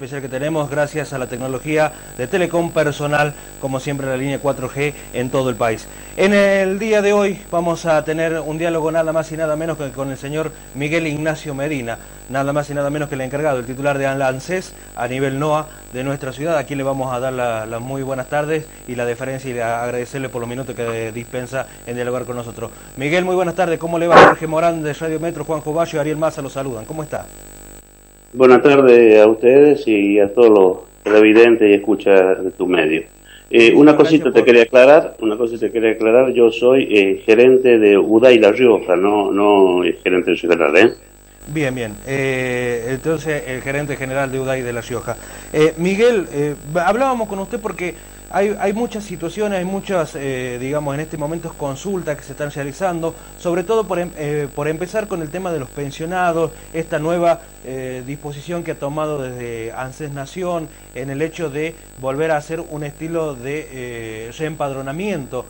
especial que tenemos gracias a la tecnología de Telecom Personal, como siempre la línea 4G en todo el país. En el día de hoy vamos a tener un diálogo nada más y nada menos que con el señor Miguel Ignacio Medina, nada más y nada menos que el encargado, el titular de ANSES a nivel NOA de nuestra ciudad. Aquí le vamos a dar las muy buenas tardes y la deferencia y agradecerle por los minutos que dispensa en dialogar con nosotros. Miguel, muy buenas tardes. ¿Cómo le va Jorge Morán de Radio Metro, Juan Jovallo y Ariel Massa? Los saludan. ¿Cómo está? Buenas tardes a ustedes y a todos los televidentes y escucha de tu medio. Eh, una cosita te quería aclarar, una cosita te quería aclarar, yo soy eh, gerente de UDAI La Rioja, no, no gerente general, ¿eh? Bien, bien. Eh, entonces, el gerente general de UDAI de La Rioja. Miguel, hablábamos con usted porque hay, hay muchas situaciones, hay muchas, eh, digamos, en este momento consultas que se están realizando, sobre todo por, em, eh, por empezar con el tema de los pensionados, esta nueva eh, disposición que ha tomado desde ANSES Nación en el hecho de volver a hacer un estilo de reempadronamiento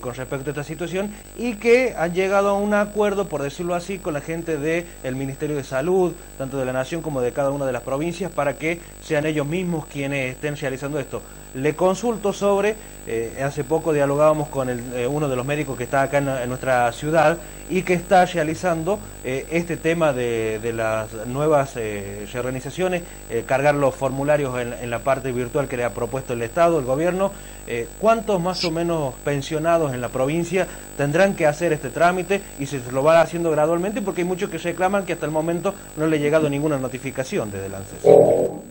con respecto a esta situación y que han llegado a un acuerdo, por decirlo así, con la gente del Ministerio de Salud, tanto de la Nación como de cada una de las provincias, para que sean ellos mismos quienes estén realizando esto le consulto sobre, eh, hace poco dialogábamos con eh, uno de los médicos que está acá en, nuestra ciudad y que está realizando eh, este tema de, las nuevas reorganizaciones, cargar los formularios en, la parte virtual que le ha propuesto el Estado, el gobierno. ¿Cuántos más o menos pensionados en la provincia tendrán que hacer este trámite y se lo va haciendo gradualmente? Porque hay muchos que reclaman que hasta el momento no le ha llegado ninguna notificación desde el ANSES.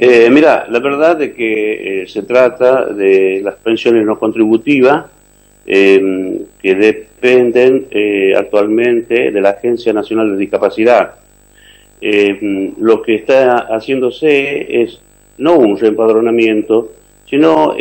Eh, mira, la verdad es que eh, se trata de las pensiones no contributivas em, que dependen eh, actualmente de la Agencia Nacional de Discapacidad. Em, lo que está haciéndose es no un reempadronamiento, sino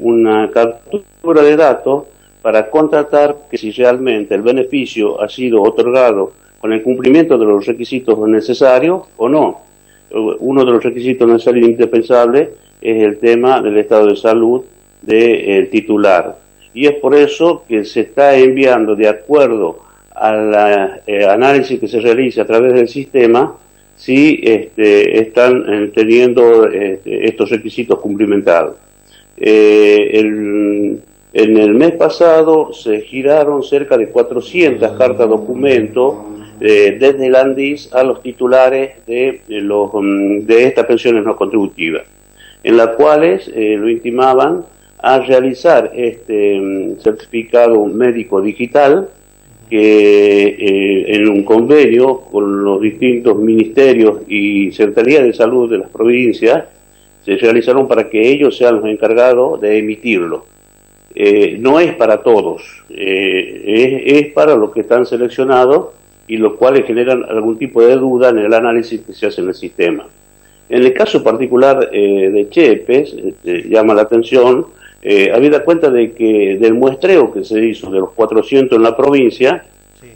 una captura de datos para contratar que si realmente el beneficio ha sido otorgado con el cumplimiento de los requisitos necesarios o no uno de los requisitos necesarios e indispensables es el tema del estado de salud del titular. Y es por eso que se está enviando, de acuerdo al eh, análisis que se realiza a través del sistema, si este, están eh, teniendo este, estos requisitos cumplimentados. Eh, en el mes pasado se giraron cerca de 400 cartas documentos eh, desde el ANDIS a los titulares de, los, mm, de estas pensiones no contributivas, en las cuales eh, lo intimaban a realizar este mm, certificado médico digital que eh, en un convenio con los distintos ministerios y centralías de salud de las provincias se realizaron para que ellos sean los encargados de emitirlo. no es para todos, es, para los que están seleccionados y los cuales generan algún tipo de duda en el análisis que se hace en el sistema. En el caso particular eh, de Chepes, este, llama la atención, eh, habida cuenta de que del muestreo que se hizo de los 400 en la provincia,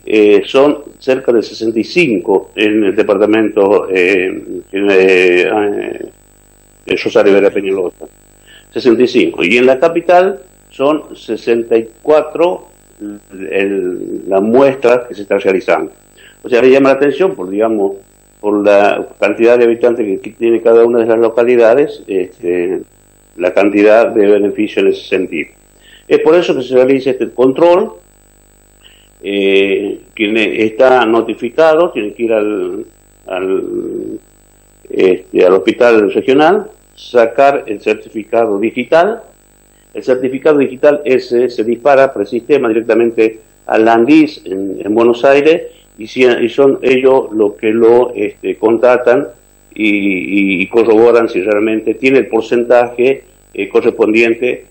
eh, son cerca de 65 en el departamento eh, eh, Rosario de Peñalosa. 65. Y en la capital son 64 el, la muestra que se está realizando. O sea, le llama la atención por, digamos, por la cantidad de habitantes que tiene cada una de las localidades, este, la cantidad de beneficio en ese sentido. Es por eso que se realiza este control. Eh, quien está notificado tiene que ir al, al, este, al hospital regional, sacar el certificado digital. El certificado digital ese se dispara por el sistema directamente al Landis en Buenos Aires y, son ellos los que lo este, contratan y, corroboran si realmente tiene el porcentaje eh, correspondiente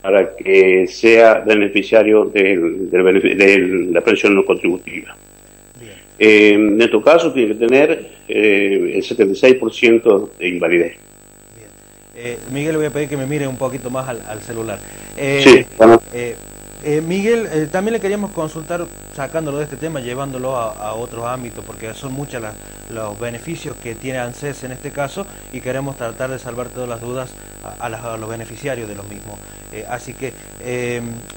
para que sea beneficiario de la pensión no contributiva. Eh, en este caso tiene que tener eh, el 76% de invalidez. Bien. Miguel, voy a pedir que me mire un poquito más al, celular. sí, eh, Miguel, eh, también le queríamos consultar, sacándolo de este tema, llevándolo a, otros ámbitos, porque son muchos los beneficios que tiene ANSES en este caso y queremos tratar de salvar todas las dudas a, los beneficiarios de los mismos. Eh, así que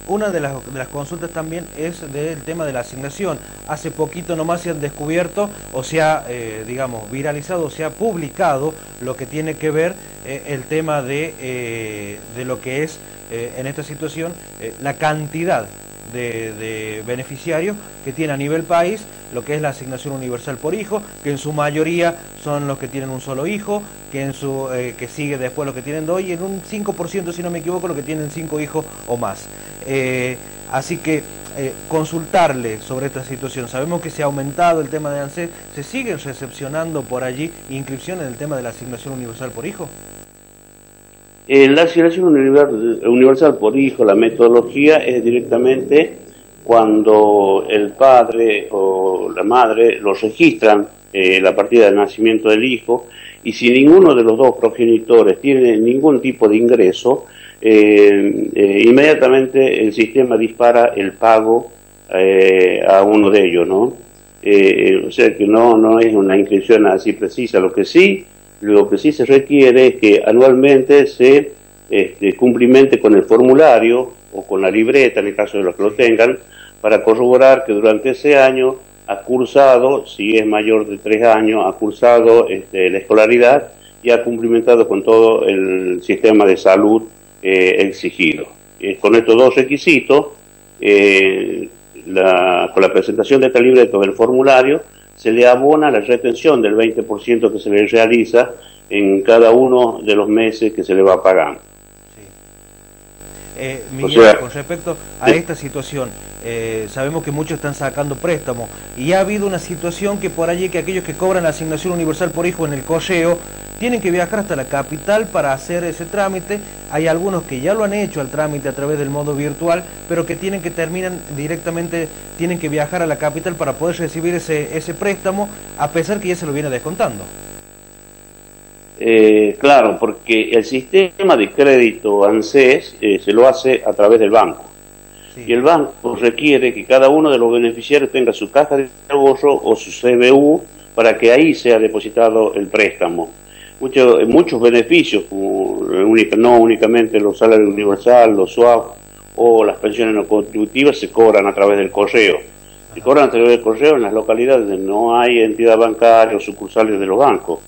una de las, consultas también es del tema de la asignación. Hace poquito nomás se han descubierto o se ha, digamos, viralizado, o se ha publicado lo que tiene que ver el tema de, de, lo que es en esta situación la cantidad de, beneficiarios que tiene a nivel país lo que es la asignación universal por hijo, que en su mayoría son los que tienen un solo hijo, que en su eh, que sigue después los que tienen dos y en un 5% si no me equivoco los que tienen cinco hijos o más. Eh, así que eh, consultarle sobre esta situación. Sabemos que se ha aumentado el tema de ANSES, ¿se siguen recepcionando por allí inscripciones en el tema de la asignación universal por hijo? En la asignación universal por hijo, la metodología es directamente cuando el padre o la madre lo registran eh, la partida de nacimiento del hijo y si ninguno de los dos progenitores tiene ningún tipo de ingreso, eh, eh, inmediatamente el sistema dispara el pago a uno de ellos, ¿no? o sea que no, no es una inscripción así precisa, lo que sí lo que sí se requiere es que anualmente se este, cumplimente con el formulario o con la libreta, en el caso de los que lo tengan, para corroborar que durante ese año ha cursado, si es mayor de tres años, ha cursado este, la escolaridad y ha cumplimentado con todo el sistema de salud eh, exigido. Eh, con estos dos requisitos, eh, con la presentación de esta libreta del formulario, se le abona la retención del 20% que se le realiza en cada uno de los meses que se le va pagando. Eh, Miguel, con respecto a esta situación, eh, sabemos que muchos están sacando préstamos y ha habido una situación que por allí que aquellos que cobran la asignación universal por hijo en el correo tienen que viajar hasta la capital para hacer ese trámite. Hay algunos que ya lo han hecho al trámite a través del modo virtual, pero que tienen que terminan directamente, tienen que viajar a la capital para poder recibir ese, ese préstamo, a pesar que ya se lo viene descontando. Eh, claro, porque el sistema de crédito ANSES eh, se lo hace a través del banco. Y el banco requiere que cada uno de los beneficiarios tenga su caja de ahorro o su CBU para que ahí sea depositado el préstamo muchos muchos beneficios, como no únicamente los salarios universales, los SWAP o las pensiones no contributivas se cobran a través del correo. Se cobran a través del correo en las localidades donde no hay entidad bancaria o sucursales de los bancos.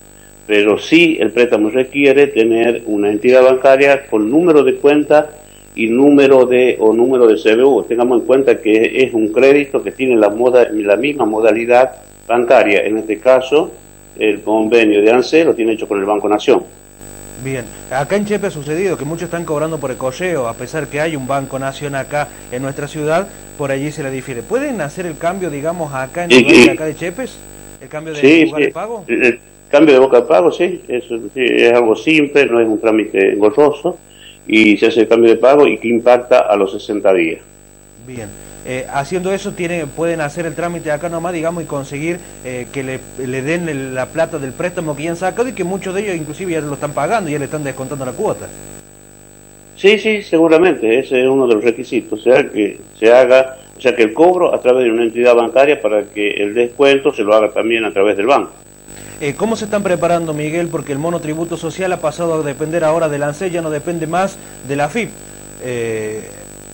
Pero sí el préstamo requiere tener una entidad bancaria con número de cuenta y número de o número de CBU. Tengamos en cuenta que es un crédito que tiene la, moda, la misma modalidad bancaria. En este caso, el convenio de ANSE lo tiene hecho con el Banco Nación. Bien, acá en Chepe ha sucedido que muchos están cobrando por el correo, a pesar que hay un Banco Nación acá en nuestra ciudad, por allí se le difiere. ¿Pueden hacer el cambio, digamos, acá en el lugar de acá de Chepes? ¿El cambio de lugar de pago? El cambio de boca de pago, sí, es, es algo simple, no es un trámite engorroso, y se hace el cambio de pago y que impacta a los 60 días. Bien. Eh, haciendo eso tienen, pueden hacer el trámite acá nomás, digamos, y conseguir eh, que le, den la plata del préstamo que ya han sacado y que muchos de ellos inclusive ya lo están pagando y ya le están descontando la cuota. Sí, sí, seguramente, ese es uno de los requisitos, o sea, que se haga, o sea, que el cobro a través de una entidad bancaria para que el descuento se lo haga también a través del banco. Eh, ¿Cómo se están preparando, Miguel? Porque el monotributo social ha pasado a depender ahora del ANSE, ya no depende más de la FIP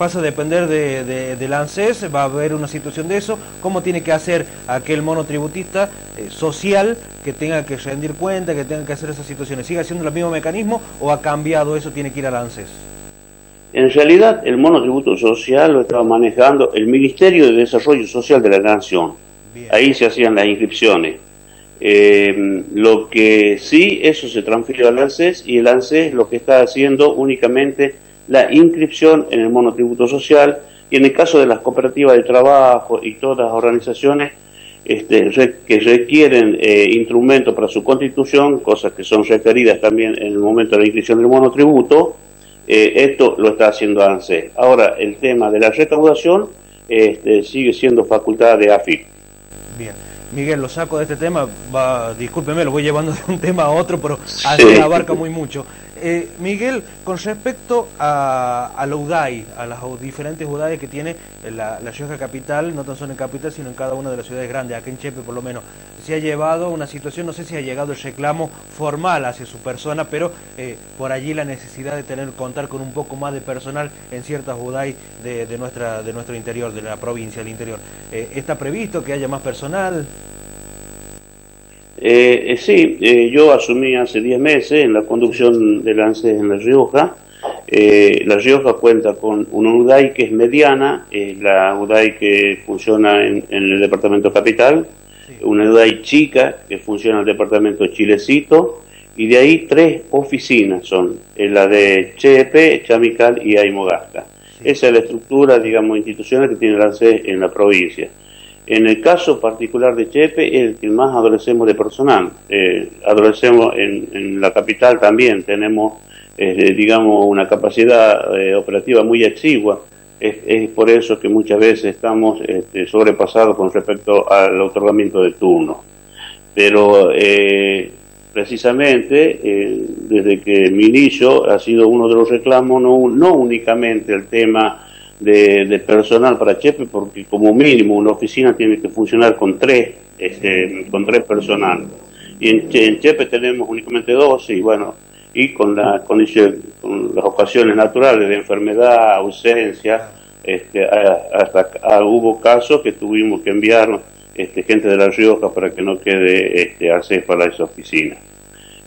pasa a depender de, del ANSES, va a haber una situación de eso, cómo tiene que hacer aquel monotributista eh, social que tenga que rendir cuenta, que tenga que hacer esas situaciones. ¿Sigue haciendo el mismo mecanismo o ha cambiado eso, tiene que ir al ANSES? En realidad, el monotributo social lo estaba manejando el Ministerio de Desarrollo Social de la Nación. Ahí se hacían las inscripciones. Eh, lo que sí, eso se transfirió al ANSES y el ANSES lo que está haciendo únicamente la inscripción en el monotributo social y en el caso de las cooperativas de trabajo y todas las organizaciones este, que requieren eh, instrumentos para su constitución, cosas que son requeridas también en el momento de la inscripción del monotributo, eh, esto lo está haciendo ANSE. Ahora, el tema de la recaudación este, sigue siendo facultad de AFIP. Bien. Miguel, lo saco de este tema, va, discúlpeme, lo voy llevando de un tema a otro, pero así abarca muy mucho. Eh, Miguel, con respecto a, a, la UDAI, a las diferentes UDAI que tiene la, la Rioja Capital, no tan solo en Capital, sino en cada una de las ciudades grandes, acá en Chepe por lo menos, se ha llevado una situación, no sé si ha llegado el reclamo formal hacia su persona, pero eh, por allí la necesidad de tener contar con un poco más de personal en ciertas UDAI de nuestro interior, de la provincia del interior. Eh, ¿Está previsto que haya más personal? Eh, eh, sí, eh, yo asumí hace 10 meses en la conducción del ANSES en La Rioja. Eh, la Rioja cuenta con una UDAI que es mediana, la UDAI que funciona en, en el departamento capital, sí. una UDAI chica que funciona en el departamento Chilecito, y de ahí tres oficinas son, la de Chepe, Chamical y Aymogasta. Sí. Esa es la estructura, digamos, institucional que tiene el ANSES en la provincia. En el caso particular de Chepe, es el que más adolecemos de personal. Eh, adolecemos en, la capital también, tenemos, eh, digamos, una capacidad eh, operativa muy exigua. Es, es, por eso que muchas veces estamos este, sobrepasados con respecto al otorgamiento de turno. Pero precisamente, desde que mi inicio ha sido uno de los reclamos, no, no únicamente el tema de, personal para Chepe, porque como mínimo una oficina tiene que funcionar con tres, este, con tres personal. Y en, en, Chepe tenemos únicamente dos, y bueno, y con, la condición, con las ocasiones naturales de enfermedad, ausencia, este, hasta hubo casos que tuvimos que enviar este, gente de La Rioja para que no quede este, acceso para esa oficina.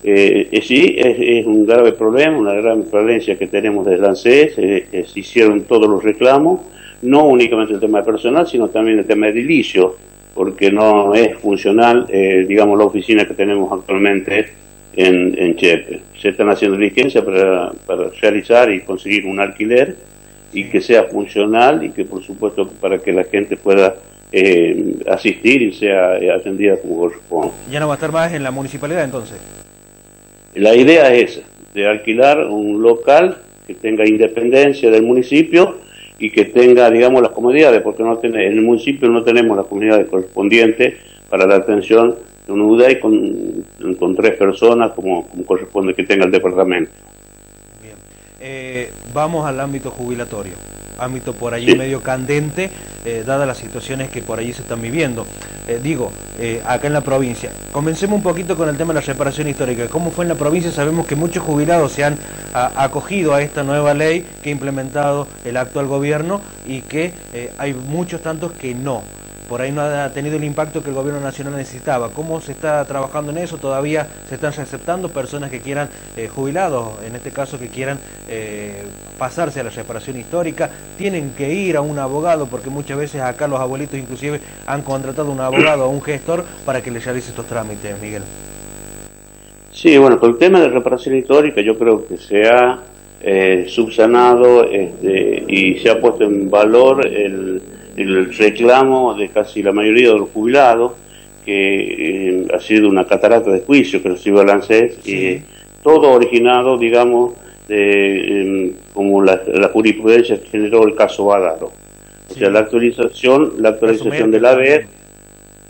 Eh, eh, sí, es, un grave problema, una gran falencia que tenemos desde ANSES, eh, se hicieron todos los reclamos, no únicamente el tema personal, sino también el tema de edilicio, porque no es funcional, eh, digamos, la oficina que tenemos actualmente en, en Chepe. Se están haciendo diligencias para, para realizar y conseguir un alquiler y que sea funcional y que, por supuesto, para que la gente pueda eh, asistir y sea atendida como corresponde. ¿Ya no va a estar más en la municipalidad entonces? La idea es esa, de alquilar un local que tenga independencia del municipio y que tenga, digamos, las comodidades, porque no tiene, en el municipio no tenemos las comunidades correspondientes para la atención de un UDAI con, con tres personas, como, como, corresponde que tenga el departamento. Bien. Eh, vamos al ámbito jubilatorio ámbito por allí sí. medio candente, eh, dadas las situaciones que por allí se están viviendo. Eh, digo, eh, acá en la provincia. Comencemos un poquito con el tema de la reparación histórica. ¿Cómo fue en la provincia? Sabemos que muchos jubilados se han acogido a esta nueva ley que ha implementado el actual gobierno y que hay muchos tantos que no por ahí no ha tenido el impacto que el gobierno nacional necesitaba. ¿Cómo se está trabajando en eso? ¿Todavía se están aceptando personas que quieran, eh, jubilados, en este caso, que quieran eh, pasarse a la reparación histórica? ¿Tienen que ir a un abogado? Porque muchas veces acá los abuelitos inclusive han contratado a un abogado o un gestor para que les realice estos trámites, Miguel. Sí, bueno, con el tema de reparación histórica yo creo que se ha eh, subsanado este, y se ha puesto en valor el el reclamo de casi la mayoría de los jubilados, que eh, ha sido una catarata de juicio que recibió el ANSES, sí. y todo originado, digamos, de, eh, como la, la, jurisprudencia que generó el caso Badaro. O sí. sea, la actualización, la actualización de la ABER,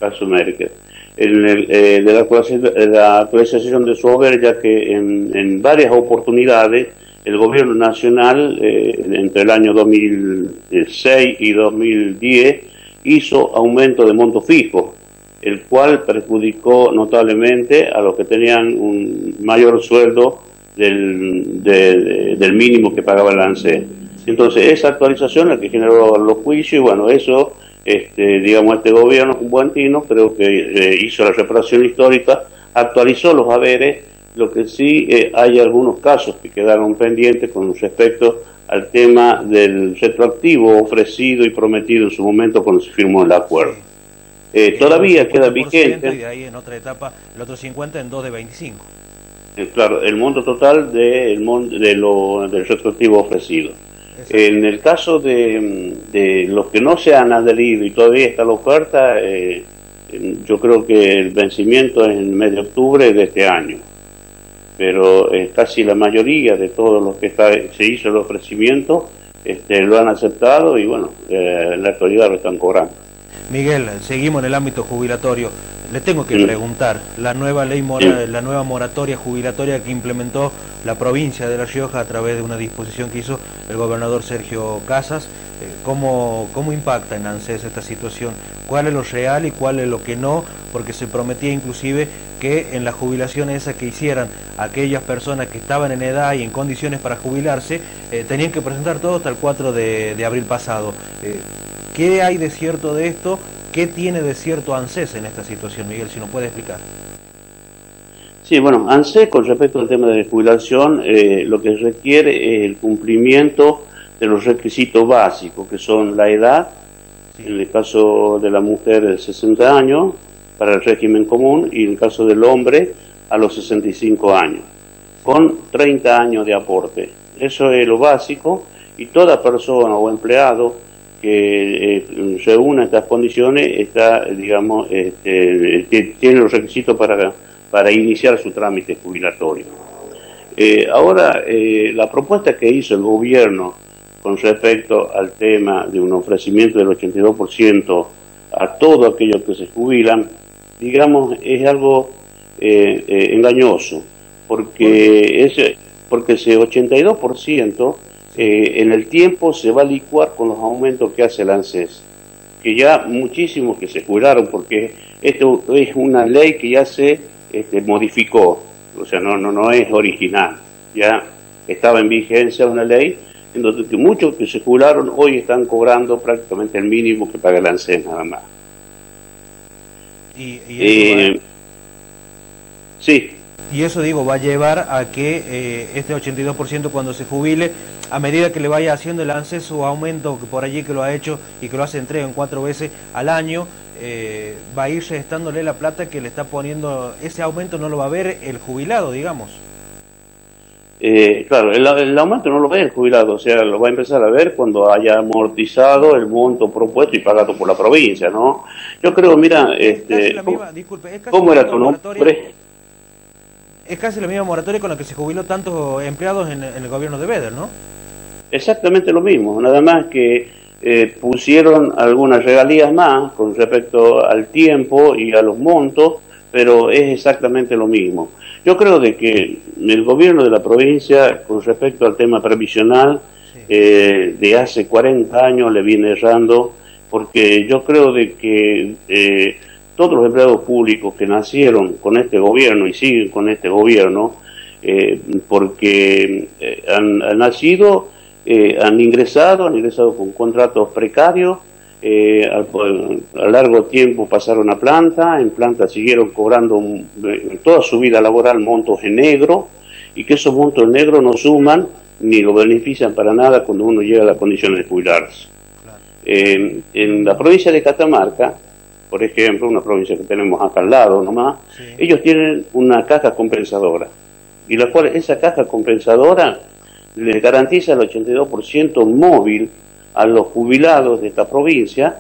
caso Merkel. El, el, eh, de, la, la actualización de su haber, ya que en, en varias oportunidades el gobierno nacional eh, entre el año 2006 y 2010 hizo aumento de monto fijo, el cual perjudicó notablemente a los que tenían un mayor sueldo del, de, de, del mínimo que pagaba el ANSE. Entonces, esa actualización la que generó los juicios y bueno, eso, este, digamos, este gobierno cubantino creo que eh, hizo la reparación histórica, actualizó los haberes lo que sí eh, hay algunos casos que quedaron pendientes con respecto al tema del retroactivo ofrecido y prometido en su momento cuando se firmó el acuerdo. Eh, todavía queda vigente. Y de ahí en otra etapa, el otro 50 en 2 de 25. Eh, claro, el monto total de, el mon de lo, del retroactivo ofrecido. En el caso de, de, los que no se han adherido y todavía está la oferta, eh, yo creo que el vencimiento es en mes de octubre de este año pero eh, casi la mayoría de todos los que está, se hizo el ofrecimiento este, lo han aceptado y bueno, eh, en la actualidad lo están cobrando. Miguel, seguimos en el ámbito jubilatorio. le tengo que preguntar, la nueva ley mora, la nueva moratoria jubilatoria que implementó la provincia de La Rioja a través de una disposición que hizo el gobernador Sergio Casas, eh, ¿cómo, ¿cómo impacta en ANSES esta situación? ¿Cuál es lo real y cuál es lo que no? Porque se prometía inclusive que en la jubilación esa que hicieran aquellas personas que estaban en edad y en condiciones para jubilarse, eh, tenían que presentar todo hasta el 4 de, abril pasado. Eh, ¿Qué hay de cierto de esto? ¿Qué tiene de cierto ANSES en esta situación, Miguel, si nos puede explicar? Sí, bueno, ANSES con respecto al tema de jubilación, eh, lo que requiere es el cumplimiento de los requisitos básicos, que son la edad, en el caso de la mujer de 60 años, para el régimen común, y en el caso del hombre a los 65 años, con 30 años de aporte. Eso es lo básico, y toda persona o empleado que eh, reúna estas condiciones está, digamos, este, tiene los requisitos para, para iniciar su trámite jubilatorio. Eh, ahora, eh, la propuesta que hizo el gobierno con respecto al tema de un ofrecimiento del 82% a todos aquellos que se jubilan, digamos, es algo engañoso, porque ese, porque ese 82% eh, en el tiempo se va a licuar con los aumentos que hace el ANSES, que ya muchísimos que se juraron, porque esto es una ley que ya se este, modificó, o sea, no, no, no es original, ya estaba en vigencia una ley en muchos que se juraron hoy están cobrando prácticamente el mínimo que paga el ANSES nada más. Y, eh, sí. Y eso digo, va a llevar a que eh, este 82% cuando se jubile a medida que le vaya haciendo el ANSES su aumento que por allí que lo ha hecho y que lo hace entrega en cuatro veces al año, eh, va a ir restándole la plata que le está poniendo, ese aumento no lo va a ver el jubilado, digamos. Eh, claro, el, aumento no lo ve el jubilado, o sea, lo va a empezar a ver cuando haya amortizado el monto propuesto y pagado por la provincia, ¿no? Yo creo, mira, este, ¿cómo, era tu nombre? Es casi la misma moratoria con la que se jubiló tantos empleados en, en el gobierno de Beder, ¿no? exactamente lo mismo, nada más que eh, pusieron algunas regalías más con respecto al tiempo y a los montos, pero es exactamente lo mismo. Yo creo de que el gobierno de la provincia, con respecto al tema previsional, eh, de hace 40 años le viene errando, porque yo creo de que eh, todos los empleados públicos que nacieron con este gobierno y siguen con este gobierno, porque han, han nacido eh, han ingresado, han ingresado con contratos precarios, eh, a, largo tiempo pasaron a planta, en planta siguieron cobrando toda su vida laboral montos en negro y que esos montos en negro no suman ni lo benefician para nada cuando uno llega a las condiciones de jubilarse. Eh, en la provincia de Catamarca, por ejemplo, una provincia que tenemos acá al lado nomás, ellos tienen una caja compensadora y la cual esa caja compensadora le garantiza el 82% móvil a los jubilados de esta provincia,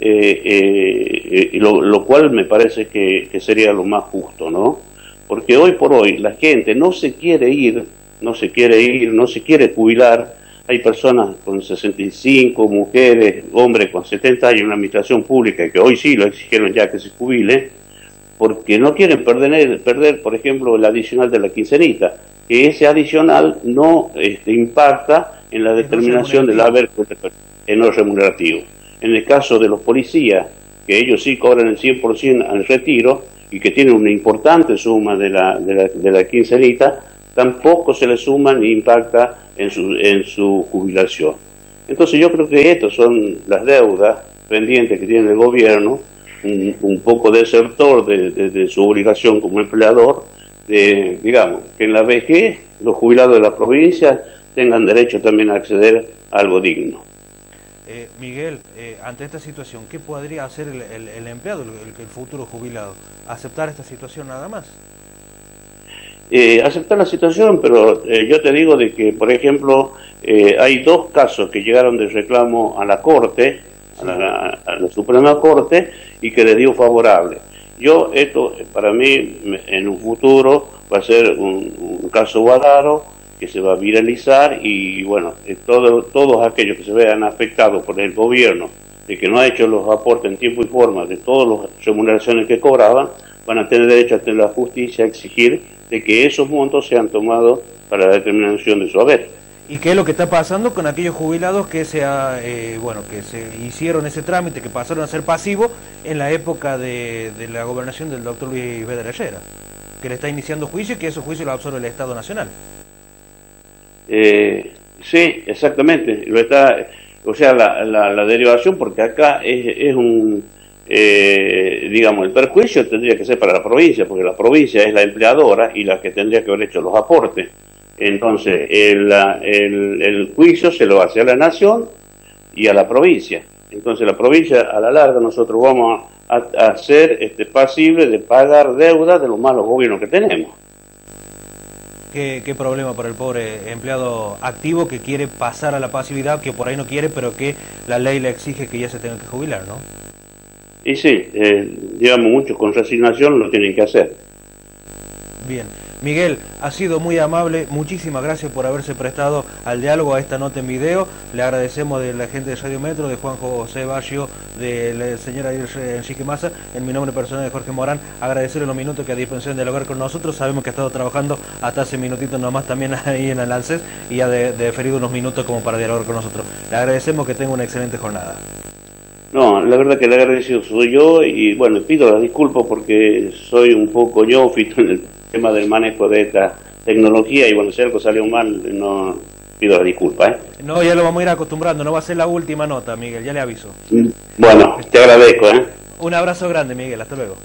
eh, eh, eh lo, cual me parece que, sería lo más justo, ¿no? Porque hoy por hoy la gente no se quiere ir, no se quiere ir, no se quiere jubilar. Hay personas con 65, mujeres, hombres con 70 años en la administración pública que hoy sí lo exigieron ya que se jubile, porque no quieren perder, perder por ejemplo, el adicional de la quincenita que ese adicional no este, impacta en la determinación del haber en lo remunerativo. En el caso de los policías, que ellos sí cobran el 100% al retiro y que tienen una importante suma de la, de la, de la quincenita, tampoco se le suma ni impacta en su, en su jubilación. Entonces yo creo que estas son las deudas pendientes que tiene el gobierno, un, poco desertor de, de su obligación como empleador, de, digamos, que en la vejez los jubilados de la provincia tengan derecho también a acceder a algo digno. Eh, Miguel, eh, ante esta situación, ¿qué podría hacer el, empleado, el, futuro jubilado? ¿Aceptar esta situación nada más? Eh, aceptar la situación, pero yo te digo de que, por ejemplo, hay dos casos que llegaron de reclamo a la Corte, a la, a Suprema Corte, y que le dio favorable. Yo, esto para mí, en un futuro, va a ser un, caso Guadaro que se va a viralizar y, bueno, todo, todos aquellos que se vean afectados por el gobierno de que no ha hecho los aportes en tiempo y forma de todas las remuneraciones que cobraban, van a tener derecho ante la justicia a exigir de que esos montos sean tomados para la determinación de su haber. ¿Y qué es lo que está pasando con aquellos jubilados que se eh, bueno que se hicieron ese trámite, que pasaron a ser pasivos en la época de, la gobernación del doctor Luis Bedrellera, que le está iniciando juicio y que esos juicios lo absorbe el Estado Nacional? Eh, sí, exactamente. Lo está, o sea, la, la, derivación, porque acá es, es un, eh, digamos, el perjuicio tendría que ser para la provincia, porque la provincia es la empleadora y la que tendría que haber hecho los aportes. Entonces, el, el, juicio se lo hace a la nación y a la provincia. Entonces, la provincia, a la larga, nosotros vamos a, a ser este, pasibles de pagar deuda de los malos gobiernos que tenemos. ¿Qué, ¿Qué, problema para el pobre empleado activo que quiere pasar a la pasividad, que por ahí no quiere, pero que la ley le exige que ya se tenga que jubilar, ¿no? Y sí, eh, digamos, muchos con resignación lo tienen que hacer. Bien. Miguel, ha sido muy amable, muchísimas gracias por haberse prestado al diálogo, a esta nota en video. Le agradecemos de la gente de Radio Metro, de Juan José Baggio, de la señora Enrique en mi nombre personal de Jorge Morán, agradecerle los minutos que a disposición de dialogar con nosotros. Sabemos que ha estado trabajando hasta hace minutitos nomás también ahí en el y ha deferido unos minutos como para dialogar con nosotros. Le agradecemos que tenga una excelente jornada. No, la verdad que le agradecido soy yo y bueno, pido las disculpas porque soy un poco ñófito en el tema del manejo de esta tecnología y bueno, si algo salió mal, no pido la disculpa. ¿eh? No, ya lo vamos a ir acostumbrando, no va a ser la última nota, Miguel, ya le aviso. Bueno, te agradezco. ¿eh? Un abrazo grande, Miguel, hasta luego.